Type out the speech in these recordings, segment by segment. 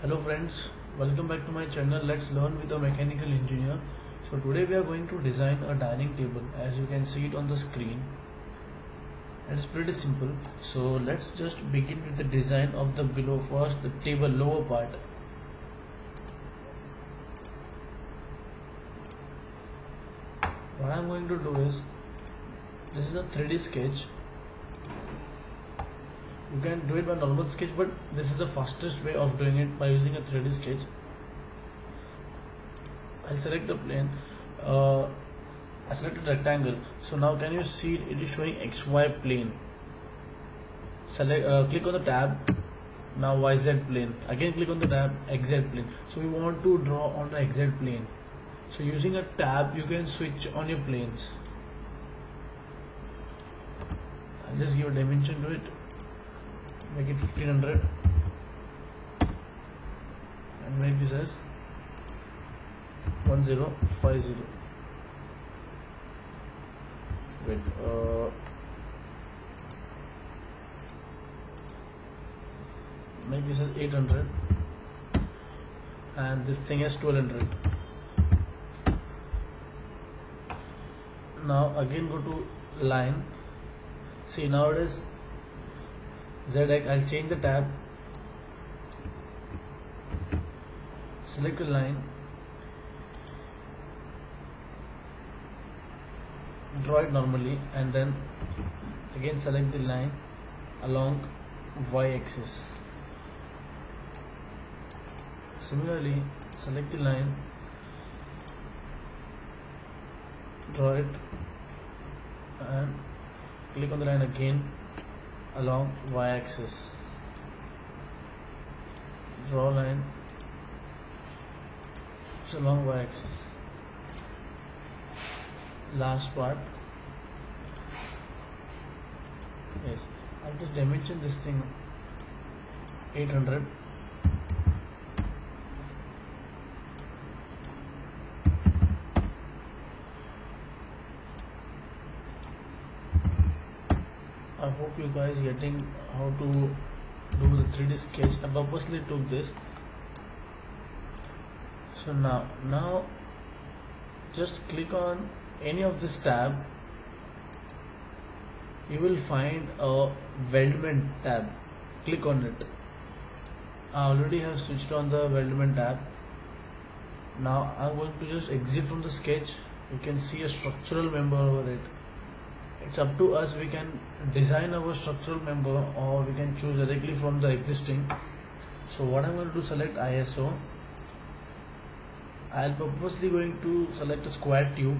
hello friends welcome back to my channel. Let's learn with a mechanical engineer. So today we are going to design a dining table as you can see it on the screen. It's pretty simple. So let's just begin with the design of the below first the table lower part. What I'm going to do is this is a 3d sketch you can do it by normal sketch but this is the fastest way of doing it by using a 3d sketch. I'll select the plane uh, I selected rectangle. So now can you see it? Is showing XY plane. Select uh, click on the tab. Now YZ plane. Again click on the tab XZ plane. So we want to draw on the XZ plane. So using a tab you can switch on your planes. I'll just give a dimension to it make it 1500 and make this as 1050 wait uh, make this as 800 and this thing is 1200 now again go to line. See now it is ZX I'll change the tab. Select a line. Draw it normally and then again select the line along y-axis. Similarly select the line draw it and click on the line again along y-axis. Draw line. It's along y-axis. Last part. Yes. I'll just dimension this thing 800 I hope you guys getting how to do the 3D sketch. I purposely took this. So now now just click on any of this tab. You will find a weldment tab. Click on it. I already have switched on the weldment tab. Now I'm going to just exit from the sketch. You can see a structural member over it it's up to us. We can design our structural member or we can choose directly from the existing. So what I'm going to do select ISO I'll purposely going to select a square tube.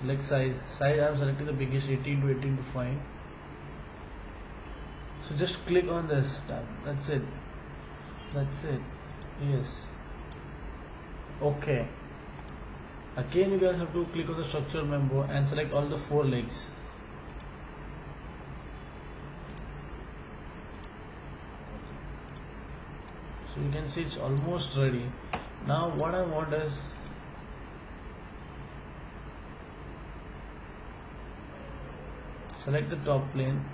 Select size. Size I'm selecting the biggest 18 to 18 to 5 so just click on this. Tab that's it. That's it. Yes. Okay. Again you guys have to click on the structural member and select all the four legs you can see it's almost ready. Now what I want is select the top plane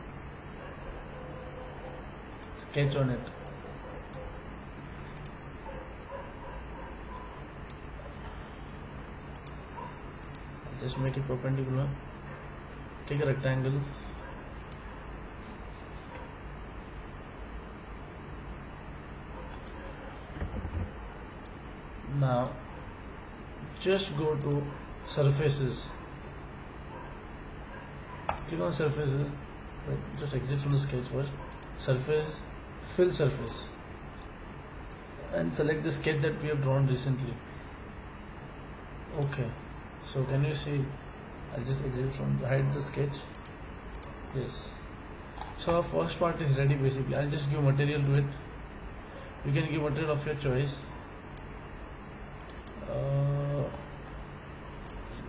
sketch on it. Just make it perpendicular. Take a rectangle now just go to surfaces. Click on surfaces. Just exit from the sketch first surface. Fill surface. And select the sketch that we have drawn recently. Okay. So can you see? I'll just exit from hide the sketch. Yes. So our first part is ready basically. I'll just give material to it. You can give material of your choice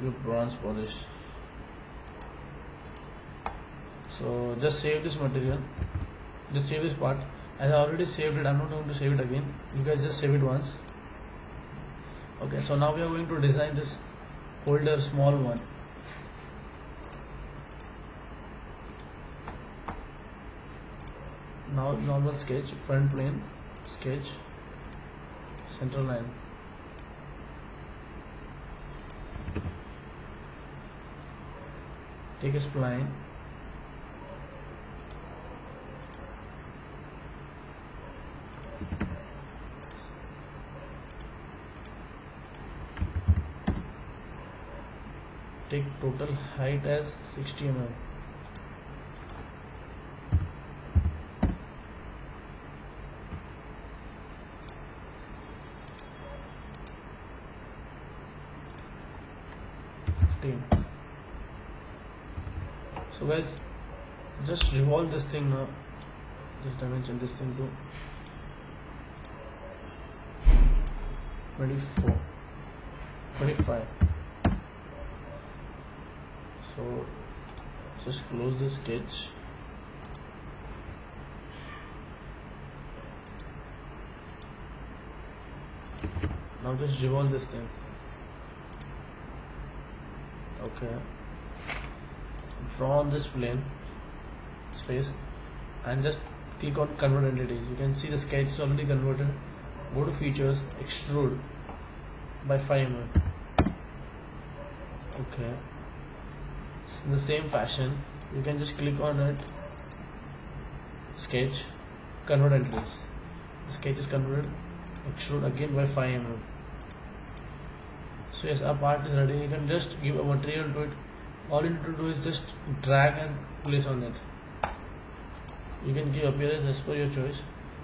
give bronze polish. So just save this material. Just save this part. I already saved it. I'm not going to save it again. You guys just save it once. Okay so now we are going to design this holder small one. Now normal sketch front plane sketch center line take a spline take total height as 60 mm thing now. Just dimension this thing to 24, 25. So just close the sketch. Now just revolve this thing. Okay. Draw on this plane space and just click on convert entities. You can see the sketch is already converted. Go to features, extrude by 5 mm. Okay. In the same fashion, you can just click on it, sketch, convert entities. The sketch is converted, extrude again by 5 mm. So yes, our part is ready. You can just give a material to it. All you need to do is just drag and place on it. You can give appearance as per your choice.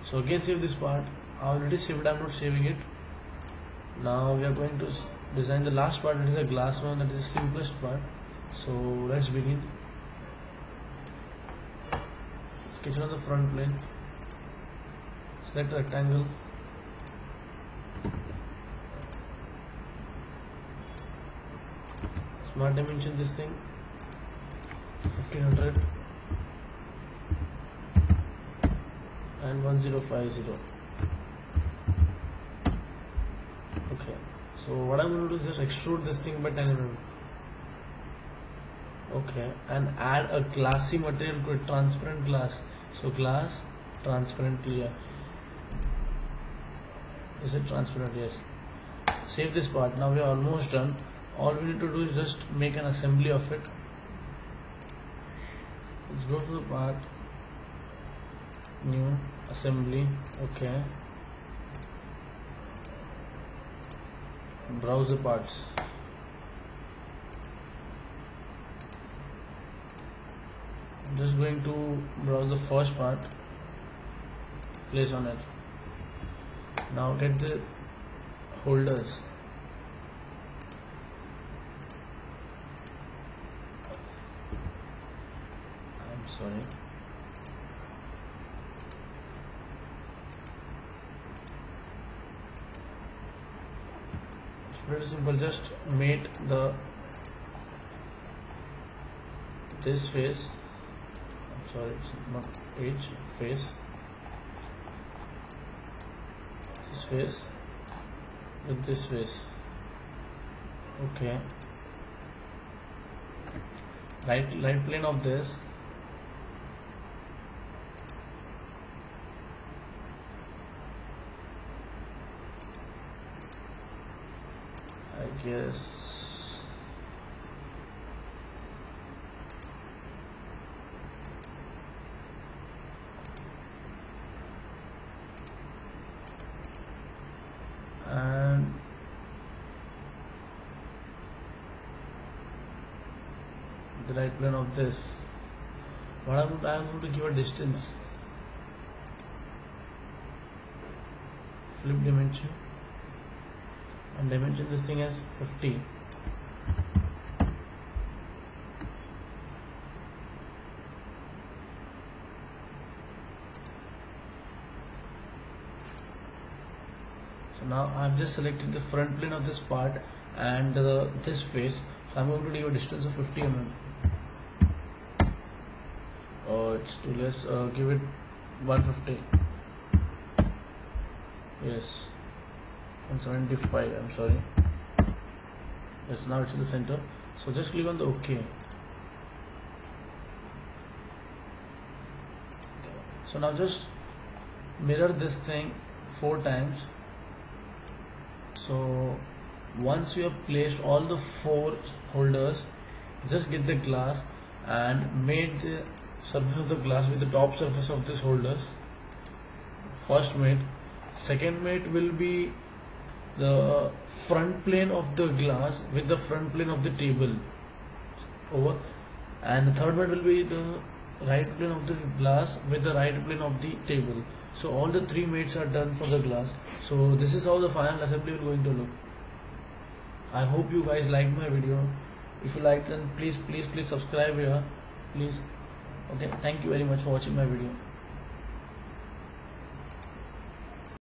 So again save this part. I already saved, I'm not saving it. Now we are going to design the last part, that is a glass one, that is the simplest part. So let's begin. Sketch on the front plane. Select rectangle. Smart dimension this thing 1500 and 1050. Okay, so what I'm going to do is just extrude this thing by 10 mm. Okay, and add a glassy material to it, transparent glass. So glass, transparent clear. Is it transparent? Yes. Save this part. Now we are almost done. All we need to do is just make an assembly of it. Let's go to the part. New assembly. Okay. Browse the parts. Just going to browse the first part. Place on it. Now get the holders. I'm sorry. It's very simple. Just mate the this face. Sorry, it's not edge face. This face with this face. Okay. Right, right plane of this. I guess and the right plane of this. What I'm, I'm going to give a distance. Flip dimension and dimension this thing as 50 so now I've just selected the front plane of this part and uh, this face. So I'm going to give a distance of 50 mm. Oh it's too less. Uh, give it 150 yes 175 I'm sorry. Yes now it's in the center. So just click on the OK. So now just mirror this thing four times. So once you have placed all the four holders just get the glass and mate the surface of the glass with the top surface of these holders. First mate. Second mate will be the front plane of the glass with the front plane of the table. Over. And the third one will be the right plane of the glass with the right plane of the table. So all the three mates are done for the glass. So this is how the final assembly will going to look. I hope you guys like my video. If you like then please please please subscribe here. Please. Okay. Thank you very much for watching my video